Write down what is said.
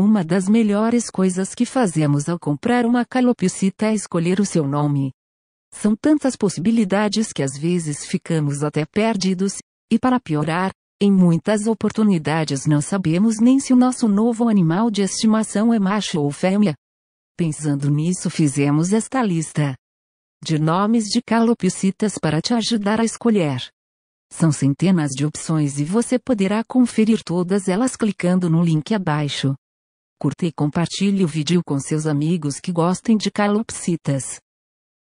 Uma das melhores coisas que fazemos ao comprar uma calopsita é escolher o seu nome. São tantas possibilidades que às vezes ficamos até perdidos, e para piorar, em muitas oportunidades não sabemos nem se o nosso novo animal de estimação é macho ou fêmea. Pensando nisso, fizemos esta lista de nomes de calopsitas para te ajudar a escolher. São centenas de opções e você poderá conferir todas elas clicando no link abaixo. Curta e compartilhe o vídeo com seus amigos que gostem de calopsitas.